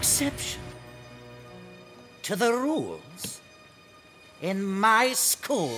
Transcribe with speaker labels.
Speaker 1: exception to the rules in my school.